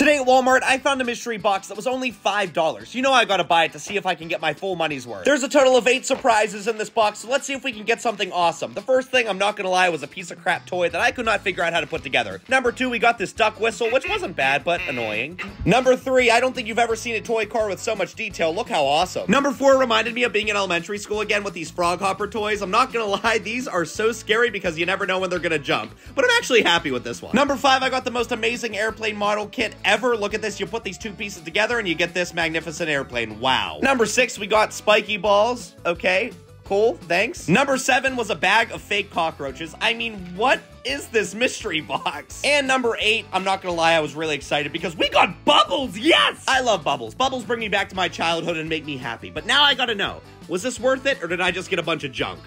Today at Walmart, I found a mystery box that was only $5. You know I gotta buy it to see if I can get my full money's worth. There's a total of 8 surprises in this box, so let's see if we can get something awesome. The first thing, I'm not gonna lie, was a piece of crap toy that I could not figure out how to put together. Number 2, we got this duck whistle, which wasn't bad, but annoying. Number 3, I don't think you've ever seen a toy car with so much detail. Look how awesome. Number 4 reminded me of being in elementary school again with these frog hopper toys. I'm not gonna lie, these are so scary because you never know when they're gonna jump. But I'm actually happy with this one. Number 5, I got the most amazing airplane model kit ever. Look at this, you put these two pieces together and you get this magnificent airplane. Wow. Number 6, we got spiky balls. Okay, Cool, thanks. Number seven was a bag of fake cockroaches. I mean, what is this mystery box? And number eight, I'm not gonna lie, I was really excited because we got bubbles, yes! I love bubbles. Bubbles bring me back to my childhood and make me happy. But now I gotta know, was this worth it or did I just get a bunch of junk?